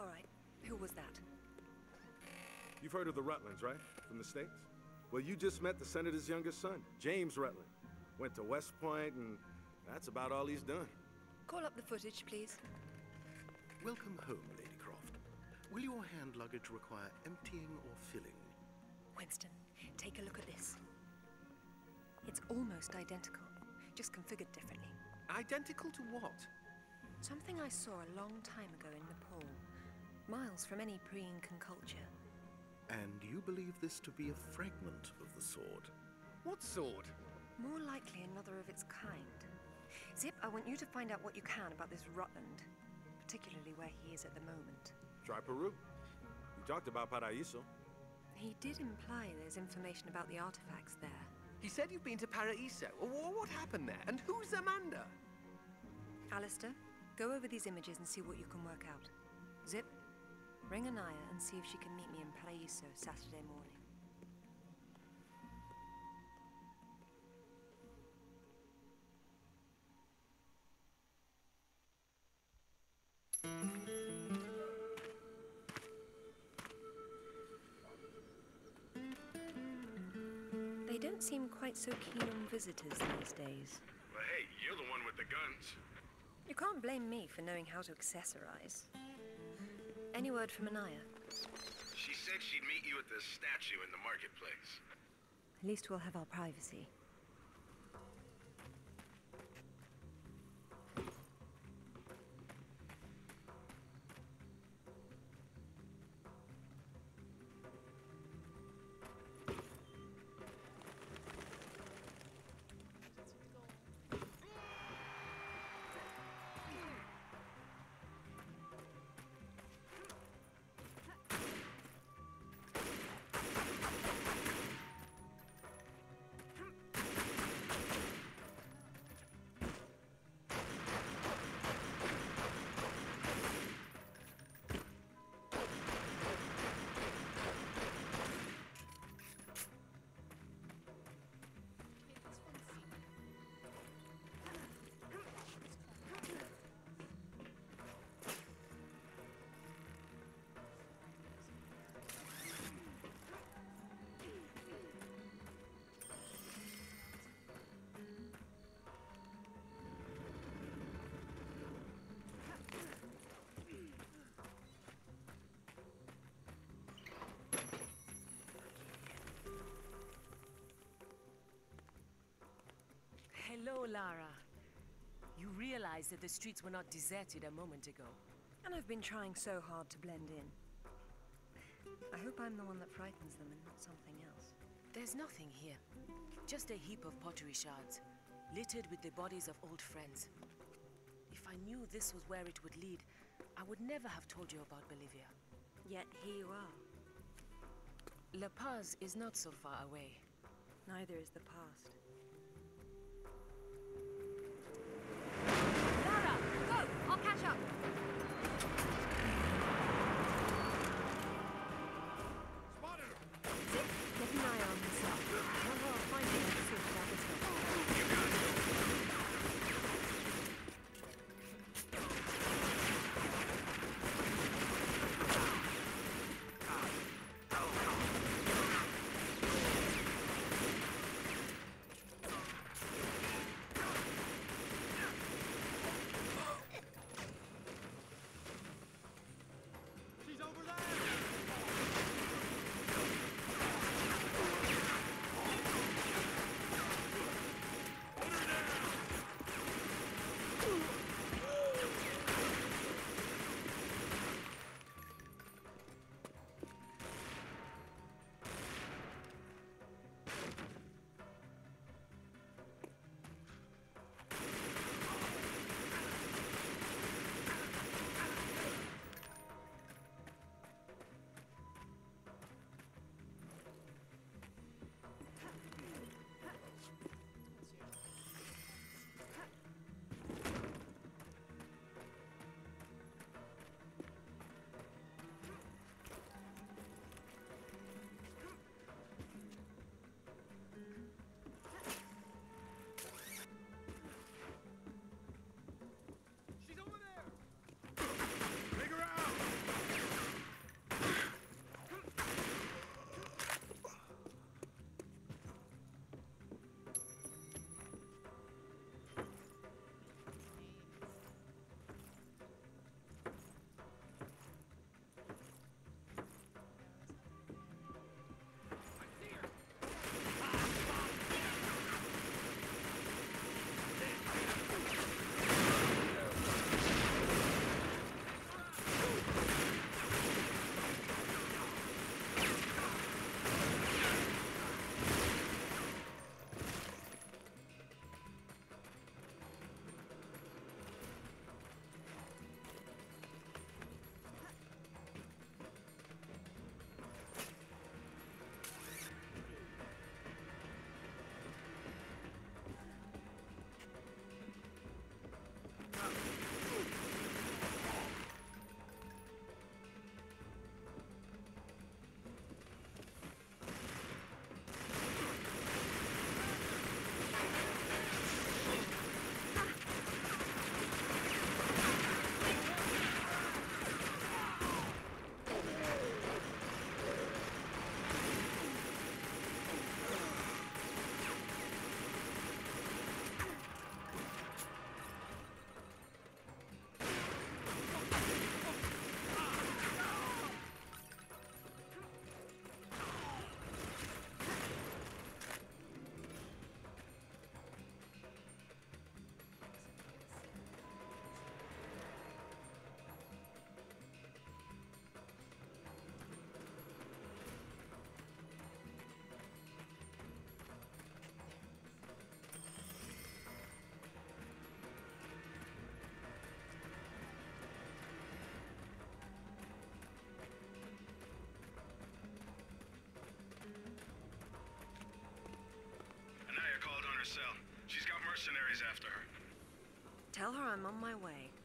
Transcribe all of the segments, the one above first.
All right. Who was that? You've heard of the Rutlands, right? From the States? Well, you just met the Senator's youngest son, James Rutland. Went to West Point, and that's about all he's done. Call up the footage, please. Welcome home, Lady Croft. Will your hand luggage require emptying or filling? Winston, take a look at this. It's almost identical, just configured differently. Identical to what? Something I saw a long time ago in Nepal, miles from any pre-Incan culture. And you believe this to be a fragment of the sword? What sword? More likely another of its kind. Zip, I want you to find out what you can about this Rutland, particularly where he is at the moment. Try Peru. You talked about Paraíso. He did imply there's information about the artifacts there. He said you've been to Paraíso. Wh- What happened there? And who's Amanda? Alister, go over these images and see what you can work out. Ring Anaya and see if she can meet me in Paraíso Saturday morning. They don't seem quite so keen on visitors these days. Well, hey, you're the one with the guns. You can't blame me for knowing how to accessorize. Any word from Anaya? She said she'd meet you at the statue in the marketplace. At least we'll have our privacy. Hello, Lara. You realize that the streets were not deserted a moment ago. And I've been trying so hard to blend in. I hope I'm the one that frightens them and not something else. There's nothing here. Just a heap of pottery shards, littered with the bodies of old friends. If I knew this was where it would lead, I would never have told you about Bolivia. Yet here you are. La Paz is not so far away. Neither is the past. Catch up! Tell her I'm on my way.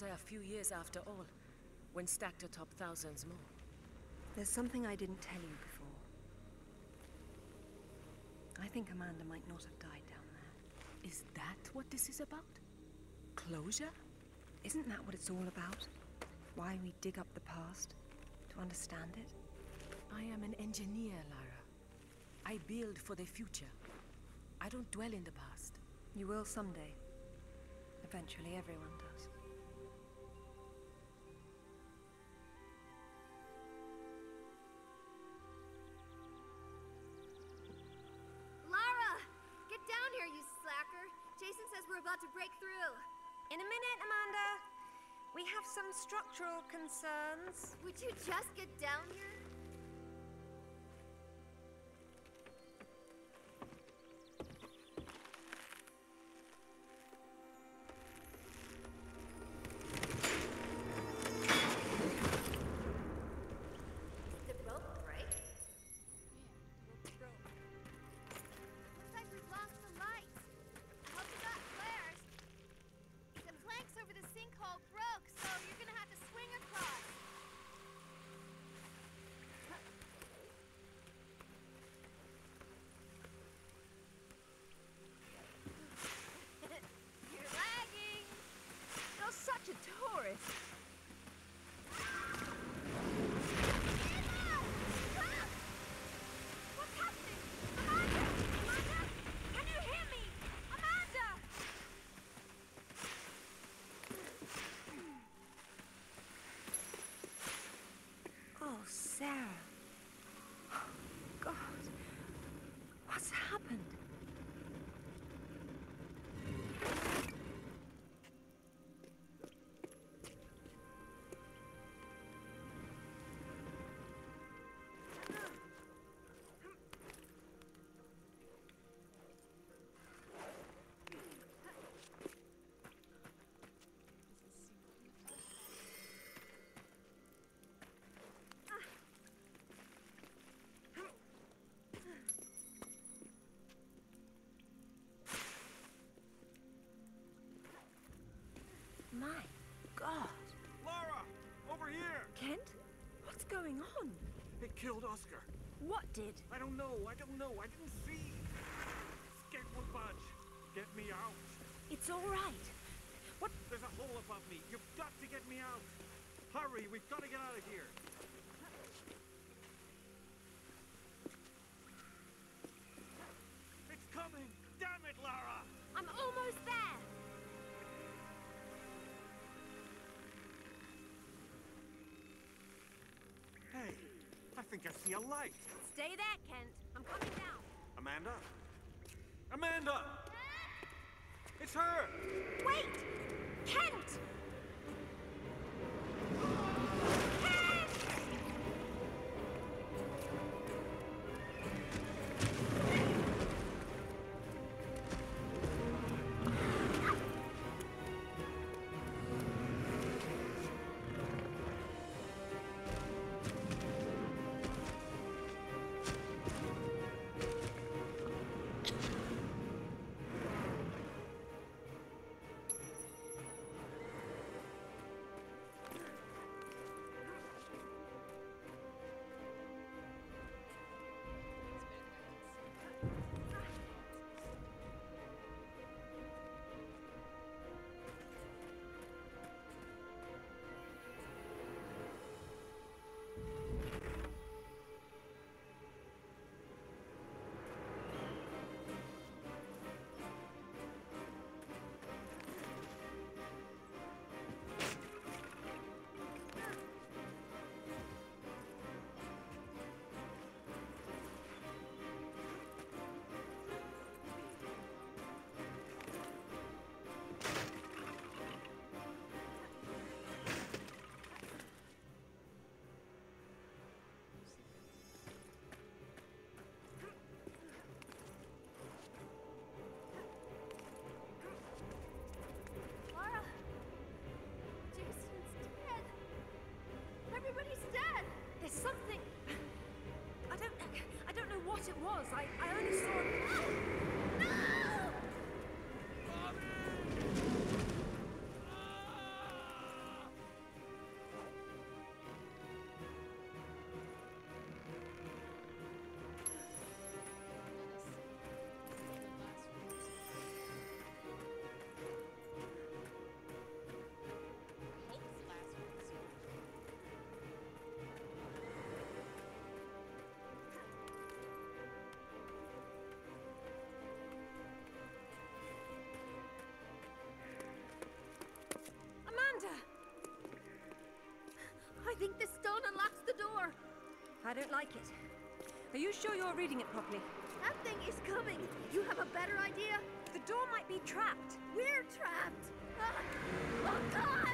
A few years after all, when stacked atop thousands more? There's something I didn't tell you before. I think Amanda might not have died down there. Is that what this is about? Closure? Isn't that what it's all about? Why we dig up the past? To understand it? I am an engineer, Lara. I build for the future. I don't dwell in the past. You will someday. Eventually, everyone to break through. In a minute, Amanda. We have some structural concerns. Would you just get down here? Sarah. It killed Oscar. What did? I don't know. I don't know. I didn't see. Scared one budge. Get me out. It's all right. What? There's a hole above me. You've got to get me out. Hurry. We've got to get out of here. Think I see a light. Stay there, Kent. I'm coming down. Amanda? Amanda! It's her! Wait! Kent! think this stone unlocks the door. I don't like it. Are you sure you're reading it properly? That thing is coming. You have a better idea? The door might be trapped. We're trapped. Ah. Oh, God!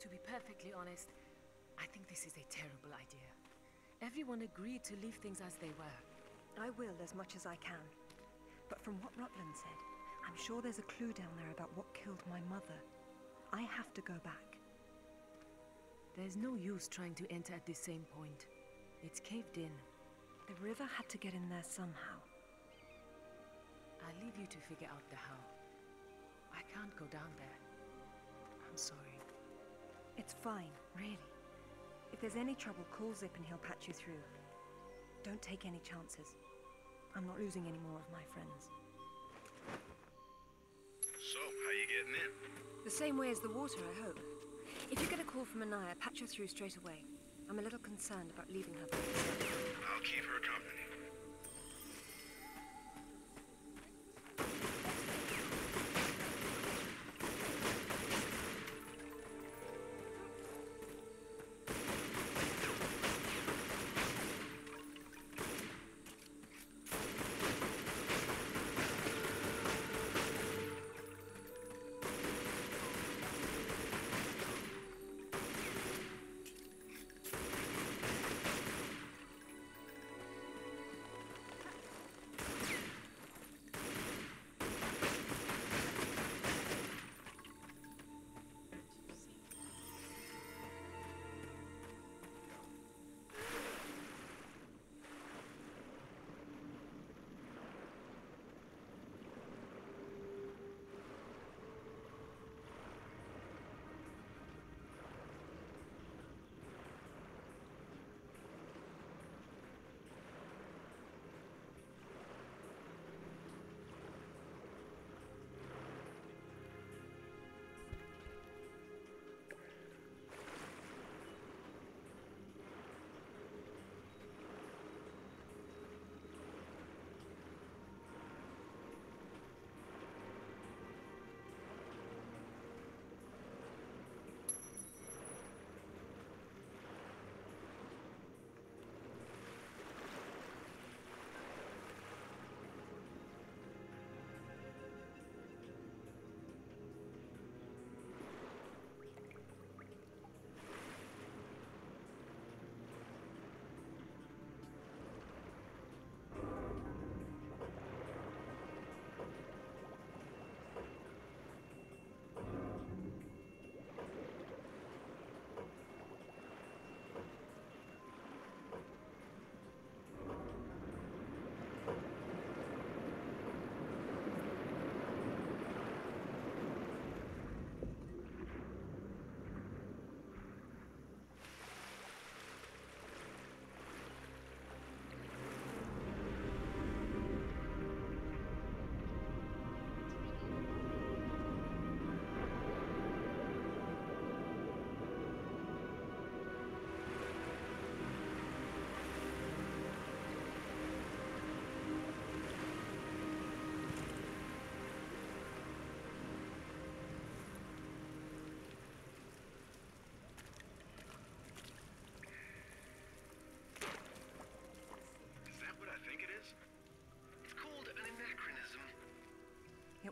To be perfectly honest, I think this is a terrible idea. Everyone agreed to leave things as they were. I will as much as I can. But from what Rutland said, I'm sure there's a clue down there about what killed my mother. I have to go back. There's no use trying to enter at this same point. It's caved in. The river had to get in there somehow. I'll leave you to figure out the how. I can't go down there. I'm sorry. It's fine, really. If there's any trouble, call Zip and he'll patch you through. Don't take any chances. I'm not losing any more of my friends. So, how you getting in? The same way as the water, I hope. If you get a call from Anaya, patch her through straight away. I'm a little concerned about leaving her. I'll keep her company.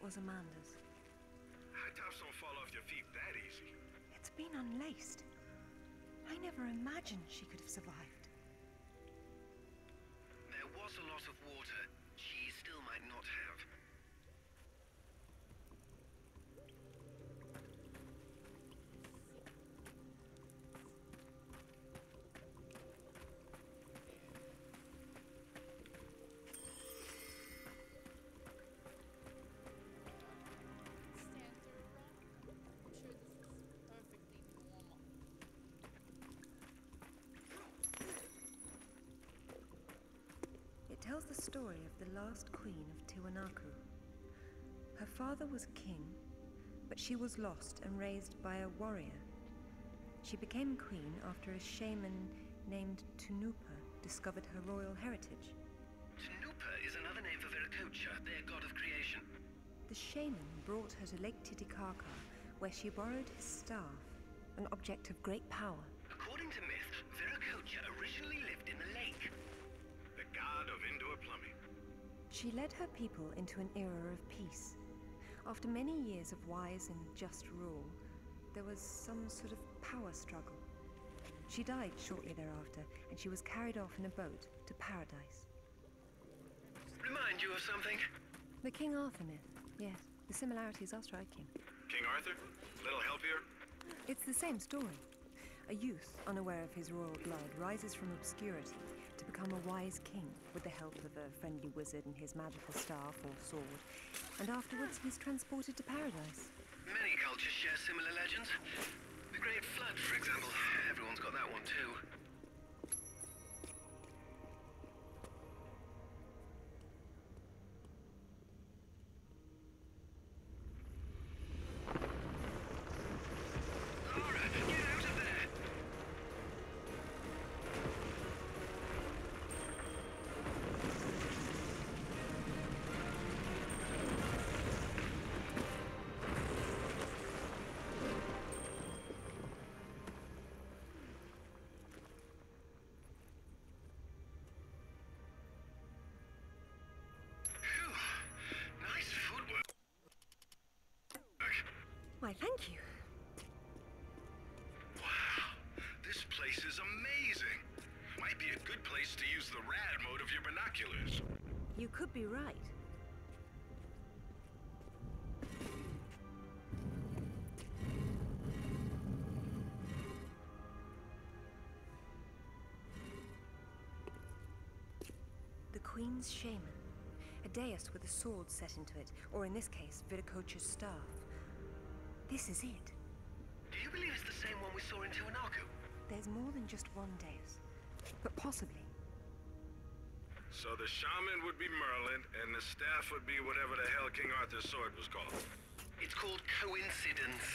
Was Amanda's. High tops don't fall off your feet that easy. It's been unlaced. I never imagined she could have survived. Tells the story of the last queen of Tiwanaku. Her father was king, but she was lost and raised by a warrior. She became queen after a shaman named Tunupa discovered her royal heritage. Tunupa is another name for Viracocha, their god of creation. The shaman brought her to Lake Titicaca, where she borrowed his staff, an object of great power. According to myth, She led her people into an era of peace. After many years of wise and just rule, there was some sort of power struggle. She died shortly thereafter, and she was carried off in a boat to paradise. Remind you of something? The King Arthur myth, yes, the similarities are striking. King Arthur? Little help here? It's the same story. A youth, unaware of his royal blood, rises from obscurity become a wise king with the help of a friendly wizard and his magical staff or sword, and afterwards he's transported to paradise. Many cultures share similar legends. The Great Flood, for example. Everyone's got that one too. Why, thank you. Wow, this place is amazing. Might be a good place to use the rad mode of your binoculars. You could be right. The Queen's Shaman. A dais with a sword set into it, or in this case, Viracocha's staff. This is it. Do you believe it's the same one we saw in Tiwanaku? There's more than just one dais, but possibly. So the shaman would be Merlin, and the staff would be whatever the hell King Arthur's sword was called. It's called coincidence.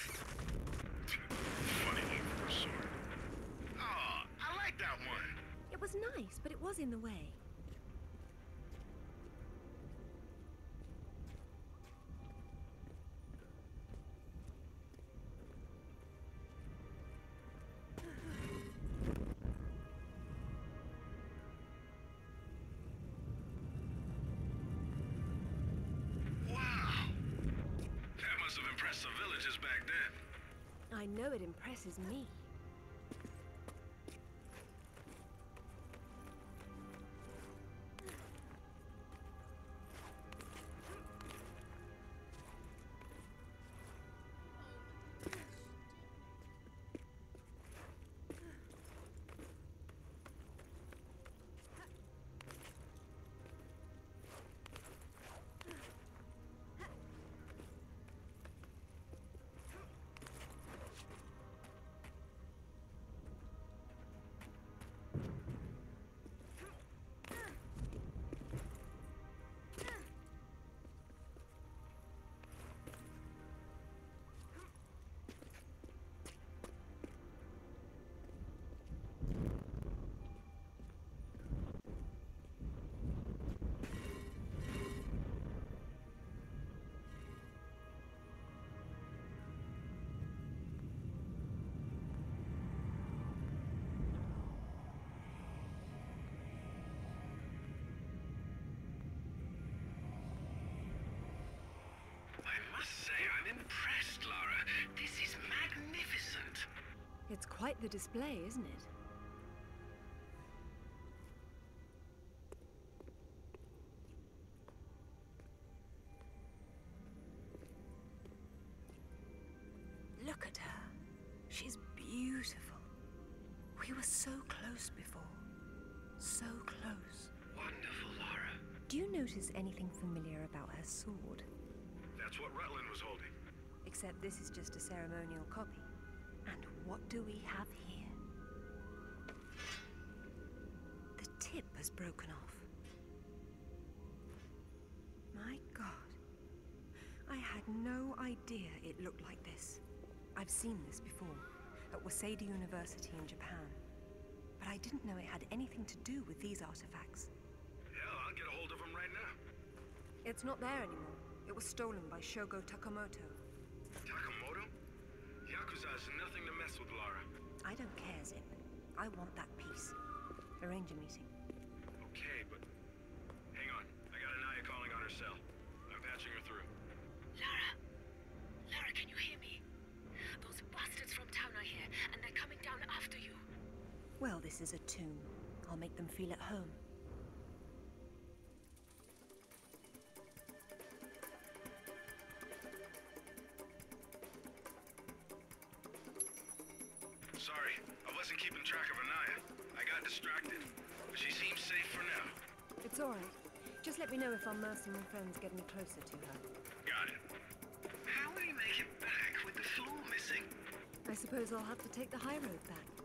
Funny name for a sword. Oh, I like that one. It was nice, but it was in the way. I know it impresses me. The display, isn't it? Look at her. She's beautiful. We were so close before. So close. Wonderful, Lara. Do you notice anything familiar about her sword? That's what Rutland was holding. Except this is just a ceremonial copy. What do we have here? The tip has broken off. My god. I had no idea it looked like this. I've seen this before, at Waseda University in Japan. But I didn't know it had anything to do with these artifacts. Yeah, I'll get a hold of him right now. It's not there anymore. It was stolen by Shogo Takamoto. Takamoto? Yakuza is nothing to with, Lara. I don't care, Zip. I want that piece. Arrange a meeting. Okay, but... Hang on. I got Anaya calling on her cell. I'm patching her through. Lara! Lara, can you hear me? Those bastards from town are here, and they're coming down after you. Well, this is a tomb. I'll make them feel at home. All right. Just let me know if our mercenary friends get any closer to her. Got it. How will you make it back with the floor missing? I suppose I'll have to take the high road back.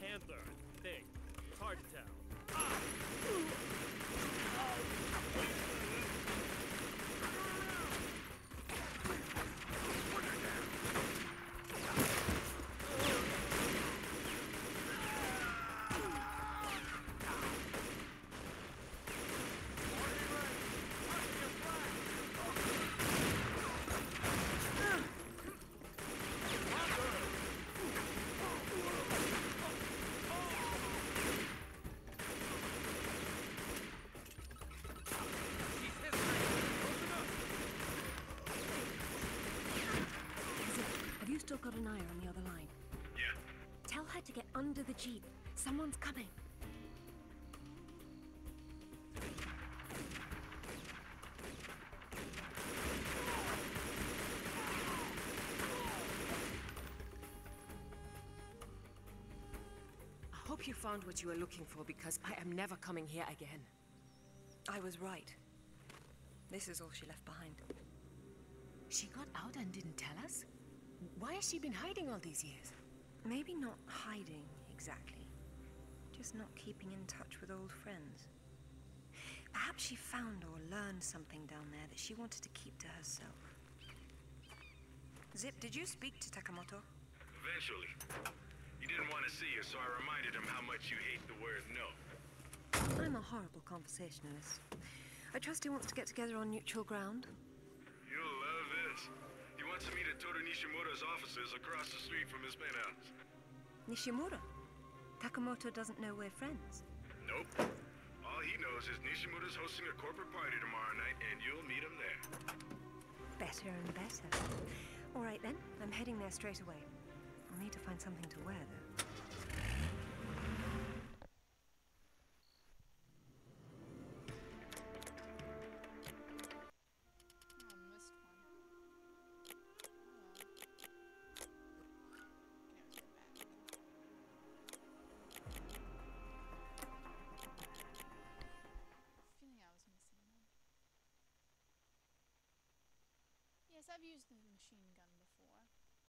Panther, I think. It's hard to tell. Zip, ah have you still got an eye on the other line? Yeah. Tell her to get under the jeep. Someone's coming. I hope you found what you were looking for because I am never coming here again. I was right. This is all she left behind. She got out and didn't tell us? Why has she been hiding all these years? Maybe not hiding exactly, just not keeping in touch with old friends. Perhaps she found or learned something down there that she wanted to keep to herself. Zip, did you speak to Takamoto? Eventually. He didn't want to see you, so I reminded him how much you hate the word no. I'm a horrible conversationalist. I trust he wants to get together on neutral ground. Wants to meet at Toru Nishimura's offices across the street from his penthouse. Nishimura. Takamoto doesn't know we're friends. Nope. All he knows is Nishimura's hosting a corporate party tomorrow night, and you'll meet him there. Better and better. All right then, I'm heading there straight away. I'll need to find something to wear though. I've used the machine gun